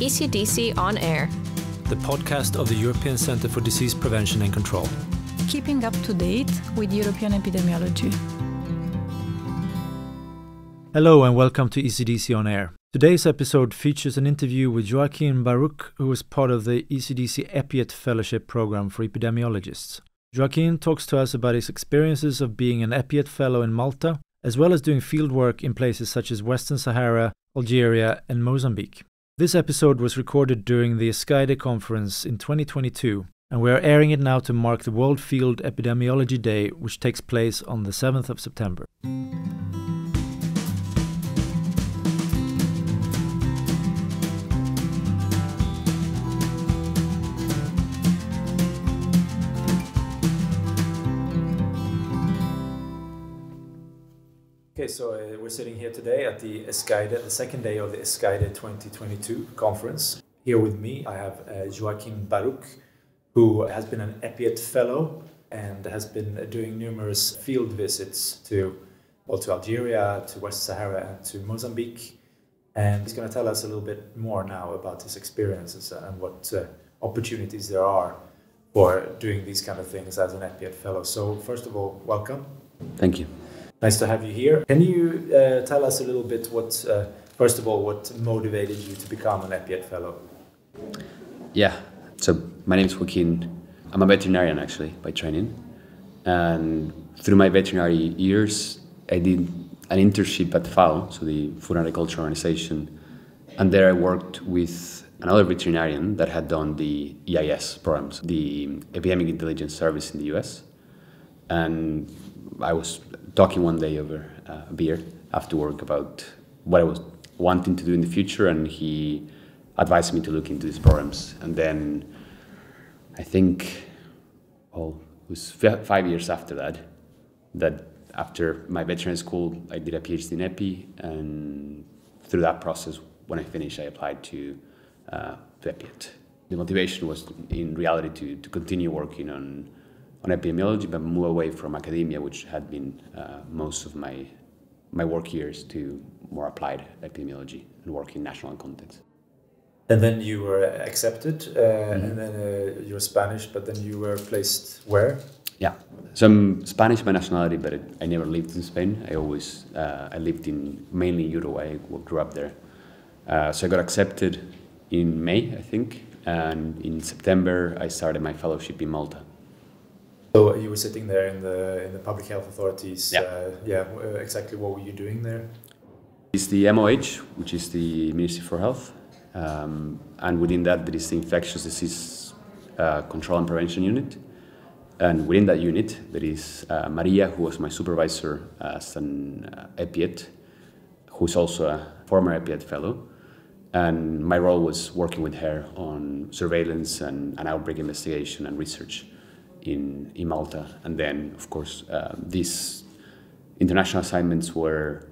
ECDC On Air, the podcast of the European Centre for Disease Prevention and Control. Keeping up to date with European epidemiology. Hello and welcome to ECDC On Air. Today's episode features an interview with Joaquin Baruch, who is part of the ECDC EPIET Fellowship Program for Epidemiologists. Joaquin talks to us about his experiences of being an EPIET Fellow in Malta, as well as doing field work in places such as Western Sahara, Algeria, and Mozambique. This episode was recorded during the ESCAIDE conference in 2022, and we are airing it now to mark the World Field Epidemiology Day, which takes place on the 7th of September. Okay, so uh, we're sitting here today at the ESCAIDE, the second day of the ESCAIDE 2022 conference. Here with me, I have uh, Joaquin Baruch, who has been an EPIET fellow and has been doing numerous field visits to, well, to Algeria, to West Sahara, and to Mozambique. And he's going to tell us a little bit more now about his experiences and what uh, opportunities there are for doing these kind of things as an EPIET fellow. So, first of all, welcome. Thank you. Nice to have you here. Can you uh, tell us a little bit what, uh, first of all, what motivated you to become an EPIET fellow? Yeah, so my name is Joaquin. I'm a veterinarian actually by training. And through my veterinary years, I did an internship at FAO, so the Food and Agriculture Organization. And there I worked with another veterinarian that had done the EIS programs, the Epidemic Intelligence Service in the US. And I was talking one day over uh, a beer after work about what I was wanting to do in the future, and he advised me to look into these programs. And then I think, it was five years after that, that after my veterinary school, I did a PhD in EPI, and through that process, when I finished, I applied to, uh, EPIET. The motivation was, in reality, to, to continue working on on epidemiology, but move away from academia, which had been uh, most of my my work years, to more applied epidemiology and work in national context. And then you were accepted, uh, mm-hmm. and then uh, you were Spanish, but then you were placed where? Yeah, so I'm Spanish by nationality, but it, I never lived in Spain. I always uh, I lived in mainly Uruguay. I grew up there, uh, so I got accepted in May, I think, and in September I started my fellowship in Malta. So you were sitting there in the in the public health authorities. Yeah. Uh, yeah. Exactly. What were you doing there? It's the MOH, which is the Ministry for Health, um, and within that there is the infectious disease uh, control and prevention unit. And within that unit, there is uh, Maria, who was my supervisor as an uh, EPIET, who's also a former EPIET fellow. And my role was working with her on surveillance and, and outbreak investigation and research in, in Malta. And then, of course, uh, these international assignments were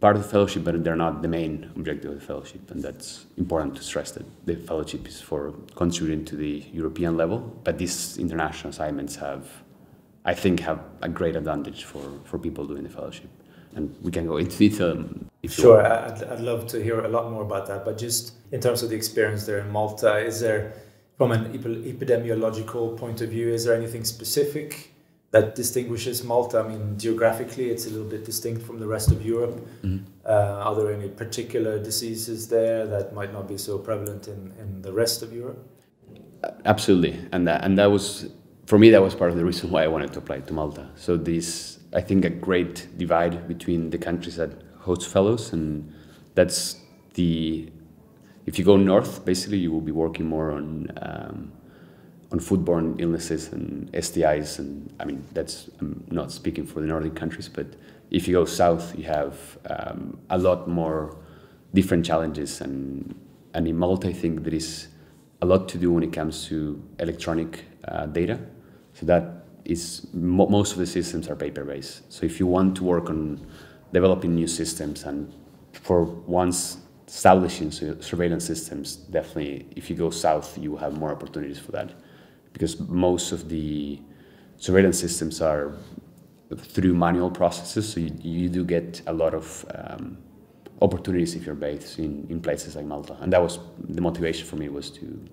part of the fellowship, but they're not the main objective of the fellowship. And that's important to stress that the fellowship is for contributing to the European level, but these international assignments have, I think, have a great advantage for, for people doing the fellowship. And we can go into detail. If sure, I'd, I'd love to hear a lot more about that. But just in terms of the experience there in Malta, is there from an epidemiological point of view, is there anything specific that distinguishes Malta? I mean, geographically, it's a little bit distinct from the rest of Europe. Mm-hmm. Uh, are there any particular diseases there that might not be so prevalent in, in the rest of Europe? Absolutely, and that, and that was for me that was part of the reason why I wanted to apply to Malta. So this, I think, a great divide between the countries that host fellows, and that's the if you go north, basically you will be working more on um, on foodborne illnesses and STIs, and I mean that's I'm not speaking for the northern countries, but if you go south, you have um, a lot more different challenges, and and in Malta, I think there is a lot to do when it comes to electronic uh, data. So that is mo most of the systems are paper based. So if you want to work on developing new systems and for once establishing surveillance systems, definitely, if you go south, you have more opportunities for that, because most of the surveillance systems are through manual processes, so you, you do get a lot of um, opportunities if you're based in, in places like Malta. And that was the motivation for me was to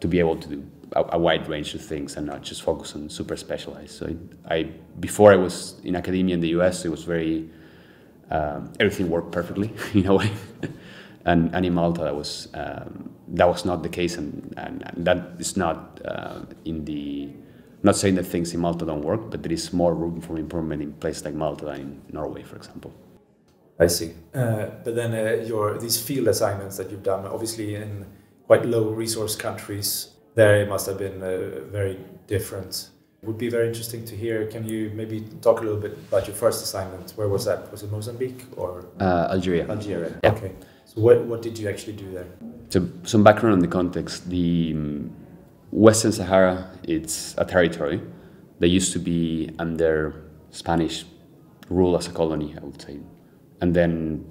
to be able to do a, a wide range of things and not just focus on super specialized. So I, I before I was in academia in the US, it was very um, everything worked perfectly in a way. And, and in Malta, that was um, that was not the case, and, and, and that is not uh, in the. not saying that things in Malta don't work, but there is more room for improvement in places like Malta than in Norway, for example. I see. Uh, but then uh, your these field assignments that you've done, obviously in quite low resource countries, there it must have been uh, very different. It would be very interesting to hear. Can you maybe talk a little bit about your first assignment? Where was that? Was it Mozambique or uh, Algeria? Algeria. Yeah. Okay. What what did you actually do there? So some background on the context. The um, Western Sahara, it's a territory that used to be under Spanish rule as a colony, I would say. And then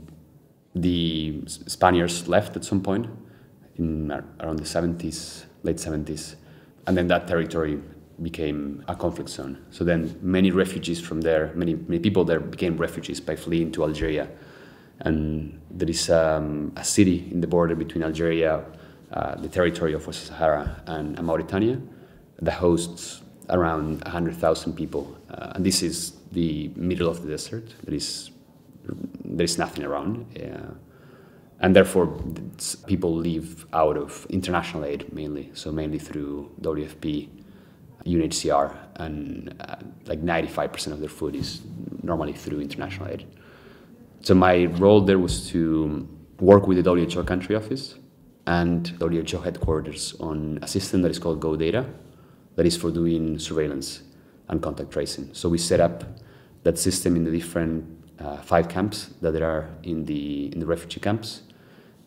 the Spaniards left at some point in around the 70s, late 70s. And then that territory became a conflict zone. So then many refugees from there, many, many people there became refugees by fleeing to Algeria. And there is um, a city in the border between Algeria, uh, the territory of West Sahara, and, Mauritania that hosts around 100,000 people. Uh, and this is the middle of the desert. There is, there is nothing around. Uh, and therefore, people live out of international aid mainly, so mainly through WFP, UNHCR, and uh, like 95% of their food is normally through international aid. So my role there was to work with the WHO country office and WHO headquarters on a system that is called Go Data, that is for doing surveillance and contact tracing. So we set up that system in the different uh, five camps that there are in the in the refugee camps,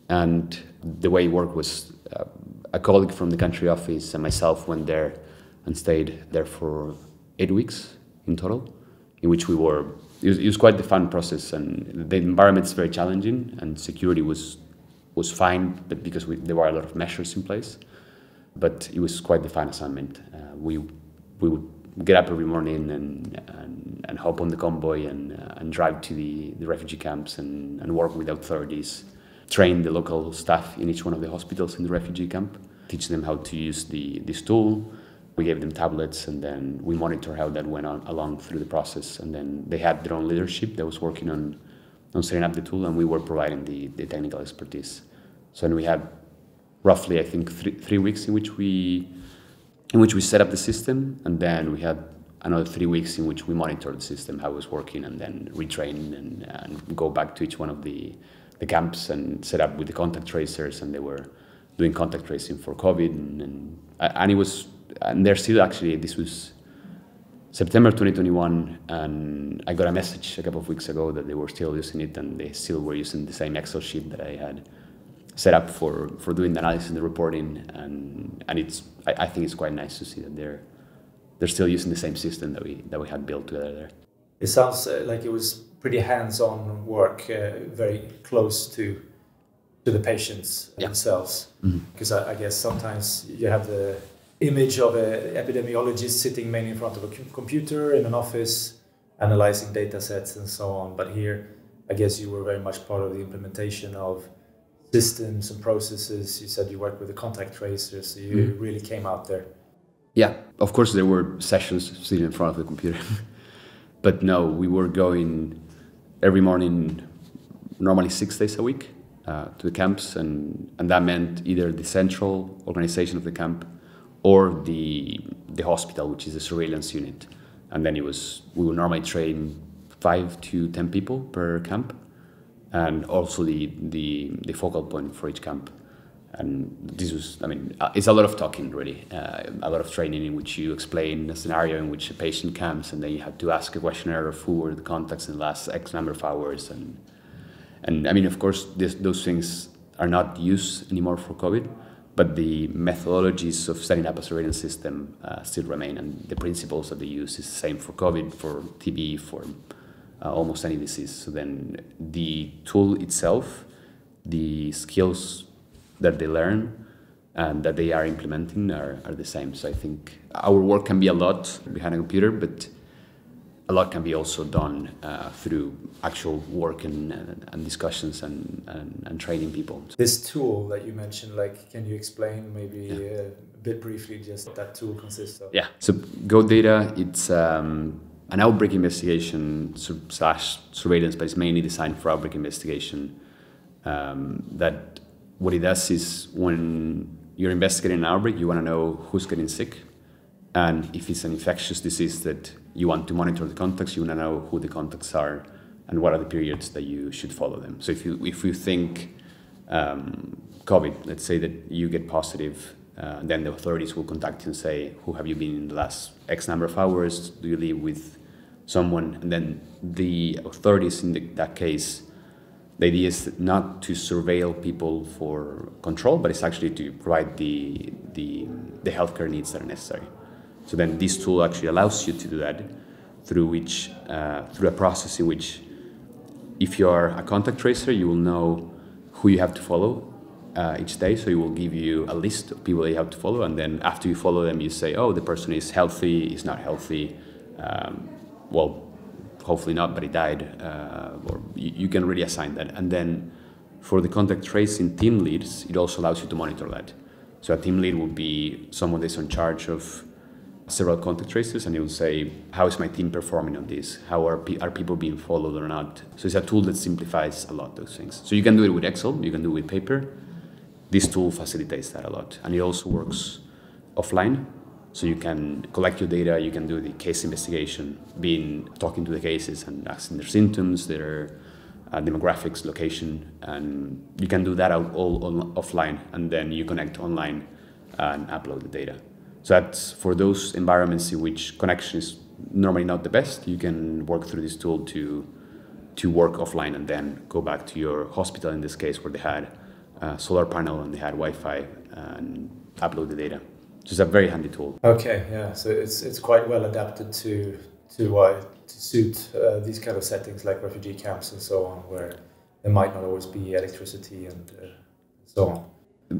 and the way it worked was uh, a colleague from the country office and myself went there and stayed there for eight weeks in total, in which we were. It was, it was quite the fun process, and the environment is very challenging, and security was was fine, but because we, there were a lot of measures in place. But it was quite the fun assignment. Uh, we we would get up every morning and and, and hop on the convoy and uh, and drive to the, the refugee camps and, and work with authorities, train the local staff in each one of the hospitals in the refugee camp, teach them how to use the this tool. We gave them tablets and then we monitor how that went on along through the process. And then they had their own leadership that was working on on setting up the tool, and we were providing the, the technical expertise. So then we had roughly, I think, three, three weeks in which we in which we set up the system, and then we had another three weeks in which we monitored the system, how it was working, and then retrain and, and go back to each one of the, the camps and set up with the contact tracers, and they were doing contact tracing for COVID, and, and, and it was, and they're still actually, this was September 2021, and I got a message a couple of weeks ago that they were still using it, and they still were using the same Excel sheet that I had set up for, for doing the analysis and the reporting, and and it's I, I think it's quite nice to see that they're they're still using the same system that we that we had built together there. It sounds uh, like it was pretty hands-on work, uh, very close to to the patients Yeah. themselves. Because I, I guess sometimes you have the image of an epidemiologist sitting mainly in front of a computer in an office, analyzing data sets and so on. But here, I guess you were very much part of the implementation of systems and processes. You said you worked with the contact tracers, so you Mhm. really came out there. Yeah, of course there were sessions sitting in front of the computer, but no, we were going every morning, normally six days a week, uh, to the camps, and and that meant either the central organization of the camp or the the hospital, which is the surveillance unit, and then it was we would normally train five to ten people per camp, and also the the, the focal point for each camp. And this was i mean uh, it's a lot of talking really uh, a lot of training in which you explain a scenario in which a patient comes and then you have to ask a questionnaire of who were the contacts in the last x number of hours. And and i mean of course this, those things are not used anymore for covid but the methodologies of setting up a surveillance system uh, still remain and the principles that they use is the same for covid for tb for uh, almost any disease so then the tool itself the skills that they learn and that they are implementing are, are the same. So I think our work can be a lot behind a computer, but a lot can be also done uh, through actual work and, and discussions and, and, and, training people. This tool that you mentioned, like, can you explain maybe yeah. a bit briefly just what that tool consists of? Yeah. So GoData, it's um, an outbreak investigation slash surveillance, but it's mainly designed for outbreak investigation. Um, that what it does is when you're investigating an outbreak, you want to know who's getting sick, and if it's an infectious disease that you want to monitor the contacts, you want to know who the contacts are and what are the periods that you should follow them. So if you if you think um, COVID, let's say that you get positive, uh, then the authorities will contact you and say, who have you been in the last X number of hours? Do you live with someone? And then the authorities in the, that case, the idea is not to surveil people for control, but it's actually to provide the, the, the healthcare needs that are necessary. So then this tool actually allows you to do that through which uh, through a process in which if you are a contact tracer, you will know who you have to follow uh, each day. So it will give you a list of people that you have to follow, and then after you follow them, you say, "Oh, the person is healthy, is not healthy." Um, well, hopefully not, but he died, uh, or you, you, can really assign that. And then for the contact tracing team leads, it also allows you to monitor that. So a team lead would be someone that's in charge of several contact traces and it will say, how is my team performing on this? How are, pe- are people being followed or not? So it's a tool that simplifies a lot those things. So you can do it with Excel, you can do it with paper. This tool facilitates that a lot. And it also works offline. So you can collect your data, you can do the case investigation, being talking to the cases and asking their symptoms, their uh, demographics, location, and you can do that all, all offline, and then you connect online and upload the data. So that's for those environments in which connection is normally not the best, you can work through this tool to to work offline and then go back to your hospital in this case where they had a solar panel and they had Wi-Fi and upload the data. So it's a very handy tool. Okay, yeah. So it's it's quite well adapted to to uh, to suit uh, these kind of settings like refugee camps and so on, where there might not always be electricity and uh, so on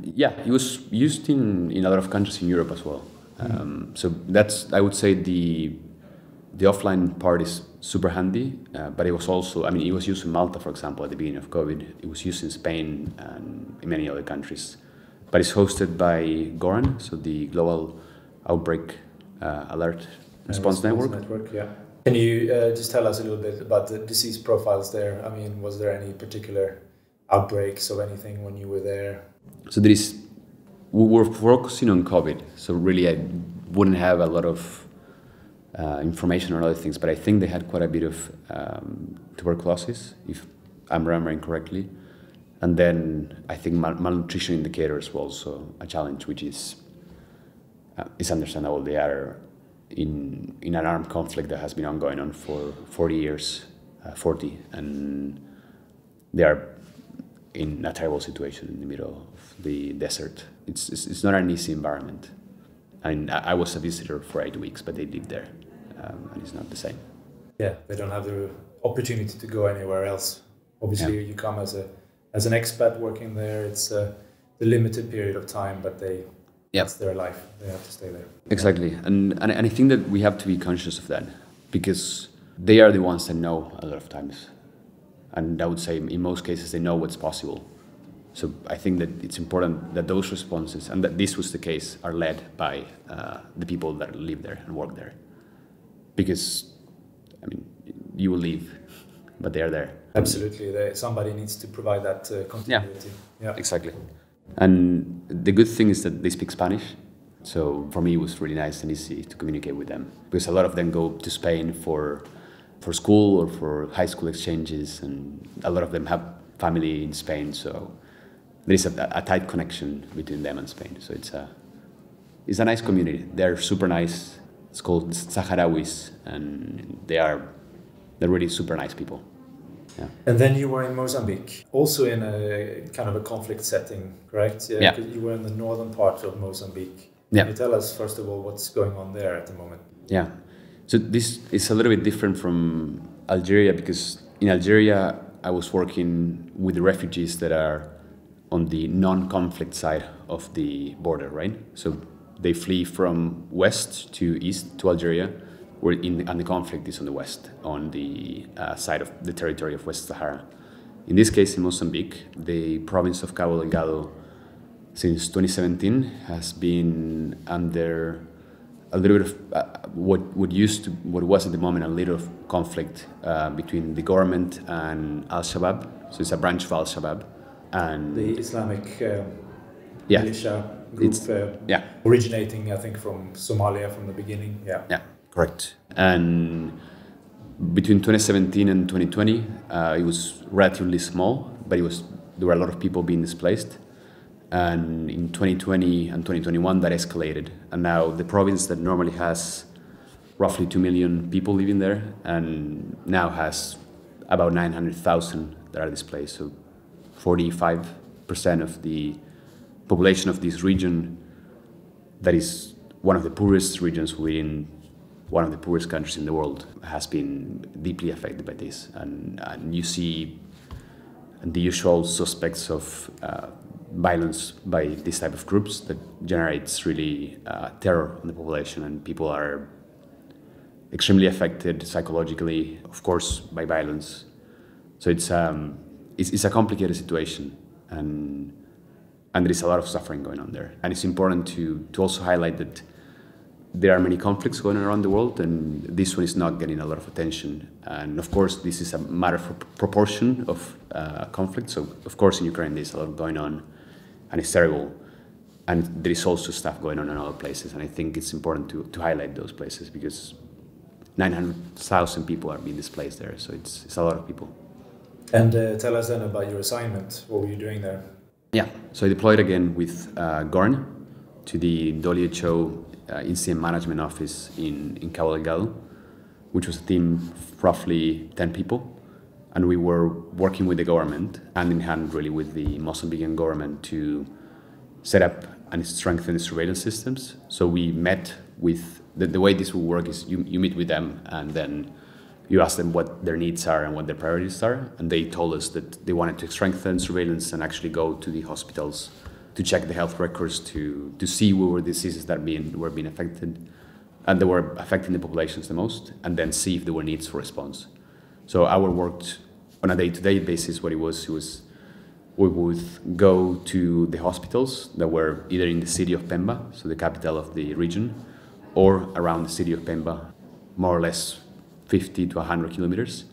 yeah, it was used in, in a lot of countries in Europe as well. Um, so that's I would say the the offline part is super handy, uh, but it was also I mean it was used in Malta for example at the beginning of COVID. It was used in Spain and in many other countries, but it's hosted by GOARN, so the Global Outbreak uh, Alert Response, Network. Network. Yeah. Can you uh, just tell us a little bit about the disease profiles there? I mean, was there any particular outbreaks of anything when you were there? So there is, we were focusing on COVID. So really, I wouldn't have a lot of uh, information on other things, but I think they had quite a bit of um, tuberculosis, if I'm remembering correctly. And then I think mal- malnutrition indicators were also a challenge, which is uh, is understandable. They are in in an armed conflict that has been ongoing on for 40 years, uh, 40, and they are in a terrible situation in the middle of the desert. It's, it's, it's not an easy environment. And I, I, was a visitor for eight weeks, but they live there, um, and it's not the same. Yeah, they don't have the opportunity to go anywhere else. Obviously, yeah. you come as a as an expat working there. It's a, a limited period of time, but they yep. that's their life. They have to stay there. Exactly, and, and and I think that we have to be conscious of that because they are the ones that know a lot of times and I would say in most cases they know what's possible. So I think that it's important that those responses, and that this was the case, are led by uh, the people that live there and work there. Because, I mean, you will leave, but they are there. Absolutely, they, somebody needs to provide that uh, continuity. Yeah. yeah, exactly. And the good thing is that they speak Spanish. So for me, it was really nice and easy to communicate with them because a lot of them go to Spain for for school or for high school exchanges, and a lot of them have family in Spain, so there is a, a tight connection between them and Spain. So it's a it's a nice community. They're super nice. It's called Saharauis, and they are they're really super nice people. Yeah. And then you were in Mozambique, also in a kind of a conflict setting, correct? Yeah. yeah. You were in the northern part of Mozambique. Yeah. Can you tell us first of all what's going on there at the moment? Yeah. So this is a little bit different from Algeria because in Algeria I was working with the refugees that are on the non-conflict side of the border, right? So they flee from west to east to Algeria, where in, and the conflict is on the west, on the uh, side of the territory of West Sahara. In this case, in Mozambique, the province of Cabo Delgado, since 2017, has been under a little bit of uh, what what used to what was at the moment a little of conflict uh, between the government and Al Shabaab. So it's a branch of Al Shabaab, and the Islamic uh, yeah, militia group, It's- uh, yeah. originating, I think, from Somalia from the beginning. Yeah. Yeah, correct. And between 2017 and 2020, uh, it was relatively small, but it was there were a lot of people being displaced. And in 2020 and 2021, that escalated. And now the province that normally has roughly 2 million people living there and now has about 900,000 that are displaced. So 45% of the population of this region that is one of the poorest regions within one of the poorest countries in the world has been deeply affected by this and, and you see the usual suspects of uh, violence by this type of groups that generates really uh, terror on the population and people are extremely affected psychologically of course by violence so it's um, it's, it's a complicated situation and and there is a lot of suffering going on there. And it's important to, to also highlight that there are many conflicts going on around the world, and this one is not getting a lot of attention. And of course, this is a matter of proportion of uh, conflict. So, of course, in Ukraine, there's a lot going on, and it's terrible. And there is also stuff going on in other places. And I think it's important to, to highlight those places because 900,000 people are being displaced there. So, it's, it's a lot of people. And uh, tell us then about your assignment. What were you doing there? Yeah, so I deployed again with uh, GOARN to the WHO uh, Incident Management Office in, in Cabo Delgado, which was a team of roughly 10 people. And we were working with the government, hand in hand really with the Mozambican government to set up and strengthen the surveillance systems. So we met with, the, the way this will work is you, you meet with them and then you ask them what their needs are and what their priorities are, and they told us that they wanted to strengthen surveillance and actually go to the hospitals to check the health records to, to see what were diseases that being, were being affected and that were affecting the populations the most, and then see if there were needs for response. So our work on a day-to-day basis, what it was, it was we would go to the hospitals that were either in the city of Pemba, so the capital of the region, or around the city of Pemba, more or less 50 to 100 kilometers.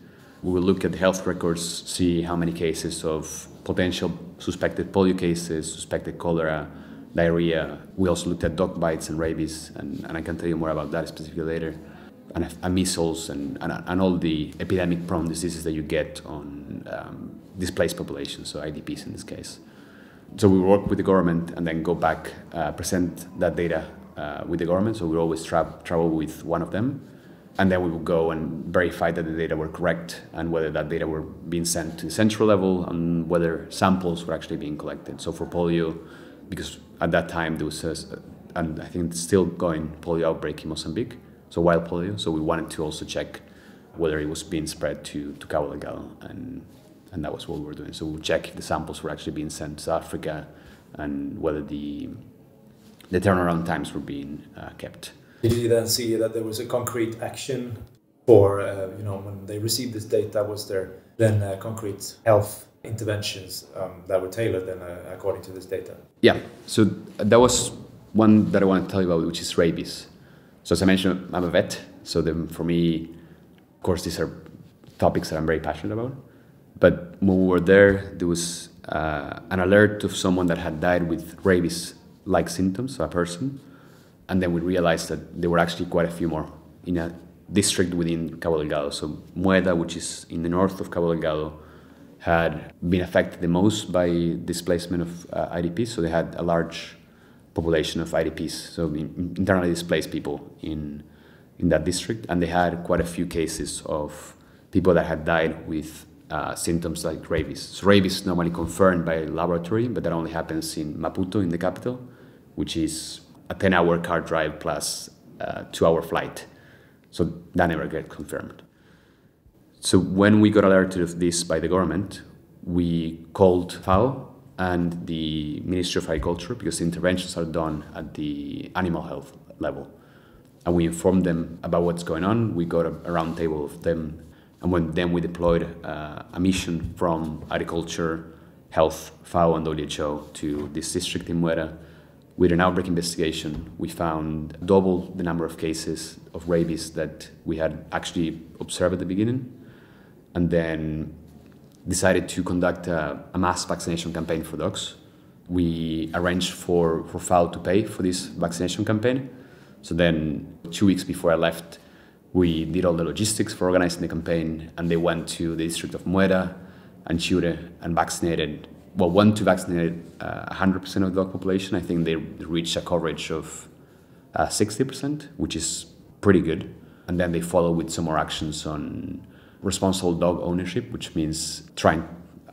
We will look at the health records, see how many cases of potential suspected polio cases, suspected cholera, diarrhea. We also looked at dog bites and rabies, and, and I can tell you more about that specifically later. And, and measles and, and, and all the epidemic prone diseases that you get on um, displaced populations, so IDPs in this case. So we work with the government and then go back, uh, present that data uh, with the government. So we always tra- travel with one of them and then we would go and verify that the data were correct and whether that data were being sent to the central level and whether samples were actually being collected. So for polio, because at that time there was, a, and I think it's still going, polio outbreak in Mozambique, so wild polio. So we wanted to also check whether it was being spread to, to Cabo Delgado, and, and that was what we were doing. So we would check if the samples were actually being sent to Africa and whether the, the turnaround times were being uh, kept. Did you then see that there was a concrete action for, uh, you know, when they received this data, was there then uh, concrete health interventions um, that were tailored then uh, according to this data? Yeah, so that was one that I want to tell you about, which is rabies. So as I mentioned, I'm a vet, so then for me, of course, these are topics that I'm very passionate about. But when we were there, there was uh, an alert of someone that had died with rabies-like symptoms, so a person and then we realized that there were actually quite a few more in a district within Cabo Delgado. So Mueda, which is in the north of Cabo Delgado, had been affected the most by displacement of uh, IDPs. So they had a large population of IDPs, so internally displaced people in in that district, and they had quite a few cases of people that had died with uh, symptoms like rabies. So rabies is normally confirmed by laboratory, but that only happens in Maputo, in the capital, which is a 10 hour car drive plus a two hour flight. So that never get confirmed. So when we got alerted of this by the government, we called FAO and the Ministry of Agriculture because interventions are done at the animal health level. and we informed them about what's going on. We got a, a round table of them, and when, then we deployed uh, a mission from agriculture, health, FAO, and WHO to this district in Mueda. With an outbreak investigation, we found double the number of cases of rabies that we had actually observed at the beginning, and then decided to conduct a, a mass vaccination campaign for dogs. We arranged for, for FAO to pay for this vaccination campaign. So then, two weeks before I left, we did all the logistics for organizing the campaign, and they went to the district of Mueda and Chure and vaccinated. Well, one to vaccinate uh, 100% of the dog population. I think they reached a coverage of uh, 60%, which is pretty good. And then they follow with some more actions on responsible dog ownership, which means trying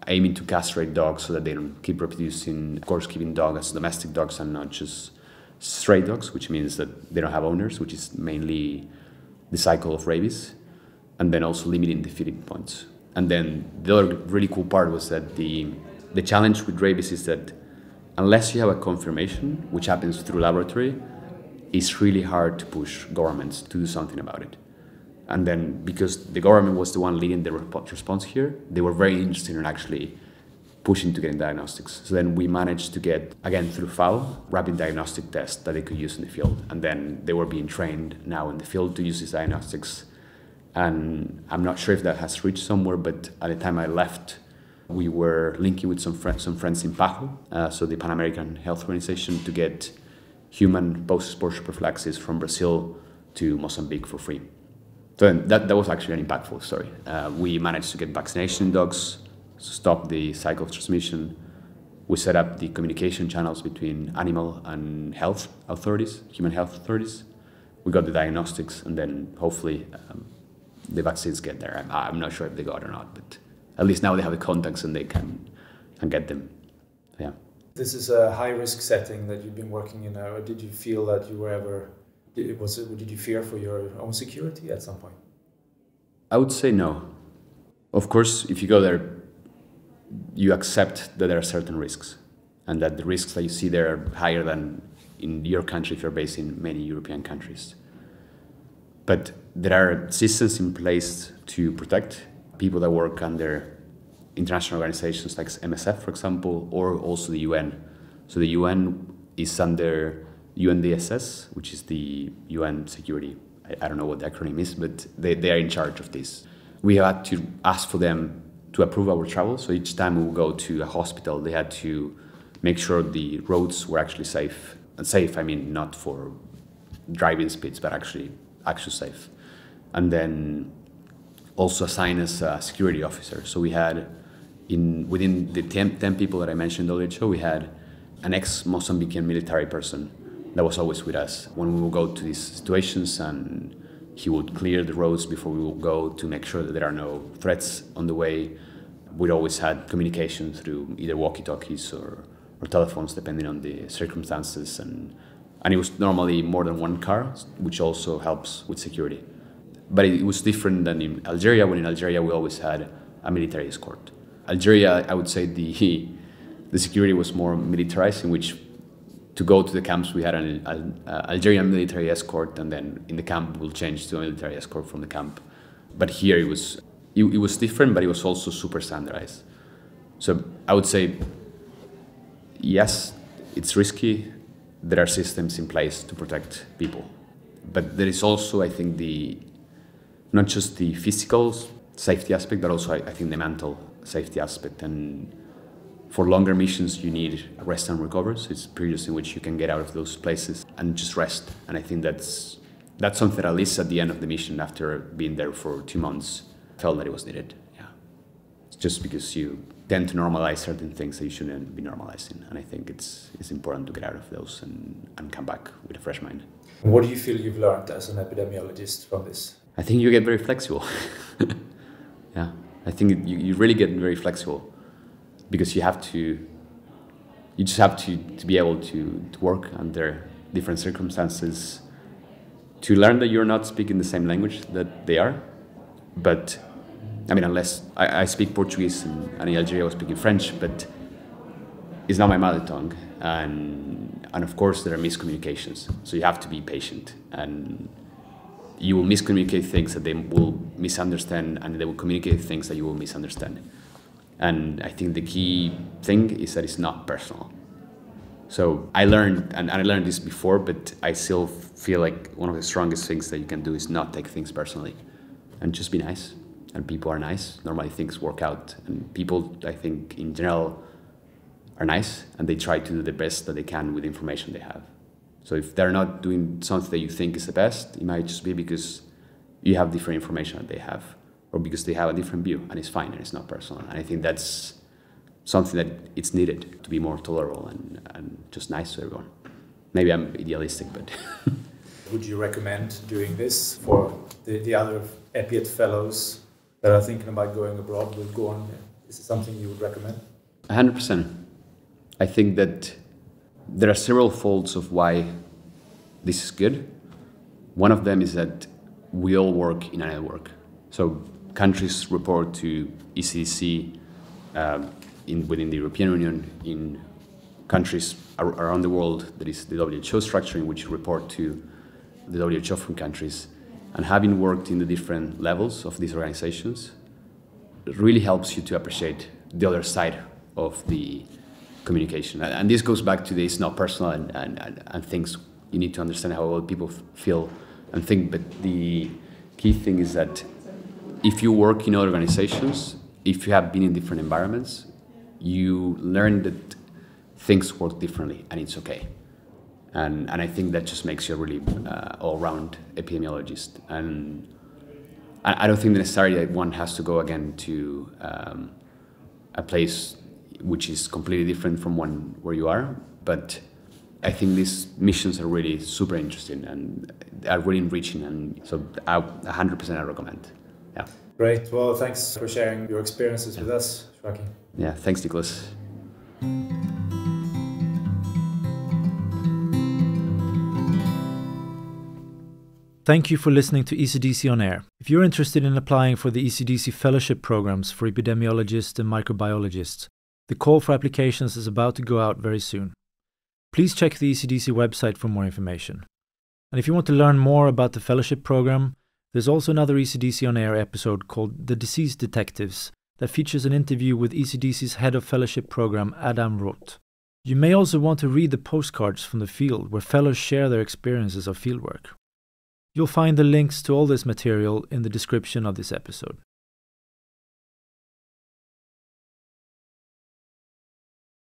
aiming to castrate dogs so that they don't keep reproducing. Of course, keeping dogs as domestic dogs and not just stray dogs, which means that they don't have owners, which is mainly the cycle of rabies, and then also limiting the feeding points. And then the other really cool part was that the the challenge with rabies is that unless you have a confirmation, which happens through laboratory, it's really hard to push governments to do something about it. And then because the government was the one leading the response here, they were very interested in actually pushing to getting diagnostics. So then we managed to get, again through FAO, rapid diagnostic tests that they could use in the field. And then they were being trained now in the field to use these diagnostics. And I'm not sure if that has reached somewhere, but at the time I left, we were linking with some, fr- some friends in PAHO, uh, so the Pan American Health Organization, to get human post-exposure prophylaxis from Brazil to Mozambique for free. So that, that was actually an impactful story. Uh, we managed to get vaccination in dogs, stop the cycle of transmission. We set up the communication channels between animal and health authorities, human health authorities. We got the diagnostics, and then hopefully um, the vaccines get there. I'm, I'm, not sure if they got or not, but at least now they have the contacts and they can, can get them. Yeah. This is a high risk setting that you've been working in. Or did you feel that you were ever was it, did you fear for your own security at some point? I would say no. Of course, if you go there, you accept that there are certain risks, and that the risks that you see there are higher than in your country if you're based in many European countries. But there are systems in place to protect people that work under international organizations like MSF, for example, or also the UN. So the UN is under UNDSS, which is the UN security. I, I, don't know what the acronym is, but they, they are in charge of this. We had to ask for them to approve our travel. So each time we would go to a hospital, they had to make sure the roads were actually safe. And safe, I mean, not for driving speeds, but actually, actually safe. And then also assign us a security officer. So we had, in within the 10, 10 people that I mentioned earlier, we had an ex-Mozambican military person that was always with us when we would go to these situations and he would clear the roads before we would go to make sure that there are no threats on the way. We always had communication through either walkie-talkies or, or telephones, depending on the circumstances, and and it was normally more than one car, which also helps with security. But it, it was different than in Algeria. When in Algeria we always had a military escort. Algeria, I would say the the security was more militarized, in which to go to the camps, we had an, an uh, Algerian military escort, and then in the camp we'll change to a military escort from the camp. But here it was it, it was different, but it was also super standardized. So I would say yes, it's risky. There are systems in place to protect people, but there is also, I think, the not just the physical safety aspect, but also I, I think the mental safety aspect and for longer missions, you need rest and recover. So it's periods in which you can get out of those places and just rest. And I think that's that's something that at least at the end of the mission, after being there for two months, felt that it was needed. Yeah, it's just because you tend to normalize certain things that you shouldn't be normalizing, and I think it's it's important to get out of those and, and come back with a fresh mind. What do you feel you've learned as an epidemiologist from this? I think you get very flexible. yeah, I think you, you really get very flexible because you have to you just have to, to be able to, to work under different circumstances to learn that you're not speaking the same language that they are. But i mean unless i, I speak portuguese and, and, in algeria i was speaking french but it's not my mother tongue. And and of course there are miscommunications. So you have to be patient. And you will miscommunicate things that they will misunderstand, and they will communicate things that you will misunderstand. And I think the key thing is that it's not personal. So I learned, and I learned this before, but I still feel like one of the strongest things that you can do is not take things personally, and just be nice. And people are nice. Normally things work out, and people, I think, in general, are nice, and they try to do the best that they can with the information they have. So if they're not doing something that you think is the best, it might just be because you have different information that they have, or because they have a different view, and it's fine and it's not personal. And I think that's something that it's needed to be more tolerable and, and just nice to everyone. Maybe I'm idealistic, but. Would you recommend doing this for the, the other EPIET fellows that are thinking about going abroad? Will go on? Is it something you would recommend? 100%. I think that there are several folds of why this is good. One of them is that we all work in a network. So countries report to ECDC um, in, within the European Union, in countries ar around the world, there is the WHO structure in which report to the WHO from countries. And having worked in the different levels of these organizations really helps you to appreciate the other side of the communication. And this goes back to this not personal and, and, and, and things you need to understand how people feel and think. But the key thing is that if you work in other organizations, if you have been in different environments, you learn that things work differently and it's okay. And, and I think that just makes you a really uh, all-round epidemiologist. And I, I don't think necessarily that one has to go again to um, a place which is completely different from one where you are. But I think these missions are really super interesting and are really enriching. And so I, 100% I recommend. Yeah. Great. Well, thanks for sharing your experiences yeah. with us, Joaquin. Yeah, thanks, Nicholas. Thank you for listening to ECDC On Air. If you're interested in applying for the ECDC fellowship programs for epidemiologists and microbiologists, the call for applications is about to go out very soon. Please check the ECDC website for more information. And if you want to learn more about the fellowship program, there's also another ECDC On Air episode called The Disease Detectives that features an interview with ECDC's head of fellowship program, Adam Roth. You may also want to read the postcards from the field where fellows share their experiences of fieldwork. You'll find the links to all this material in the description of this episode.